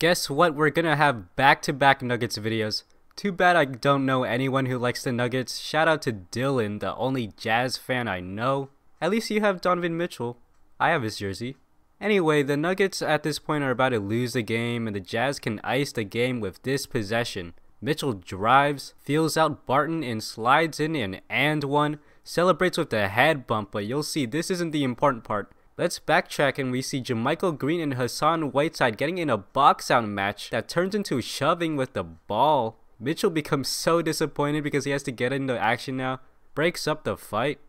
Guess what? We're gonna have back-to-back Nuggets videos. Too bad I don't know anyone who likes the Nuggets. Shout out to Dylan, the only Jazz fan I know. At least you have Donovan Mitchell. I have his jersey. Anyway, the Nuggets at this point are about to lose the game, and the Jazz can ice the game with this possession. Mitchell drives, feels out Barton, and slides in an and one. Celebrates with the head bump, but you'll see this isn't the important part. Let's backtrack and we see JaMychal Green and Hassan Whiteside getting in a box out match that turns into shoving with the ball. Mitchell becomes so disappointed because he has to get into action now, breaks up the fight.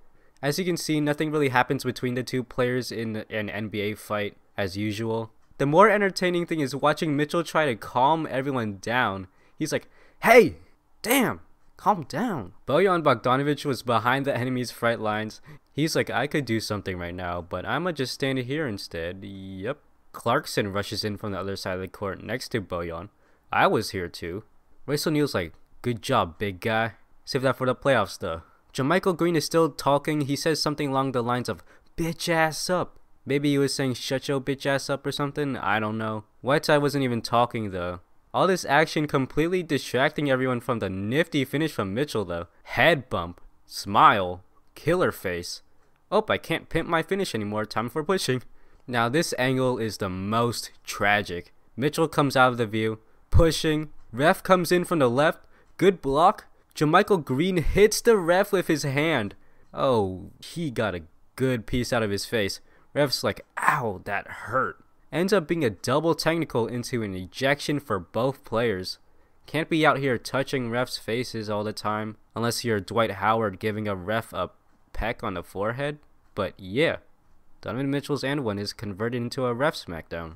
As you can see, nothing really happens between the two players in an NBA fight, as usual. The more entertaining thing is watching Mitchell try to calm everyone down. He's like, hey, damn, calm down. Bojan Bogdanovic was behind the enemy's front lines. He's like, I could do something right now, but I'ma just stand here instead. Yep. Clarkson rushes in from the other side of the court next to Bojan. I was here too. Royce O'Neale's like, good job, big guy. Save that for the playoffs though. JaMychal Green is still talking. He says something along the lines of, bitch ass up. Maybe he was saying shut your bitch ass up or something. I don't know. Whiteside wasn't even talking though. All this action completely distracting everyone from the nifty finish from Mitchell though. Head bump. Smile. Killer face. Oh, I can't pimp my finish anymore. Time for pushing. Now this angle is the most tragic. Mitchell comes out of the view, pushing. Ref comes in from the left. Good block. JaMychal Green hits the ref with his hand. Oh, he got a good piece out of his face. Ref's like, ow, that hurt. Ends up being a double technical into an ejection for both players. Can't be out here touching refs' faces all the time, unless you're Dwight Howard giving a ref a peck on the forehead. But yeah, Donovan Mitchell's and one is converted into a ref smackdown.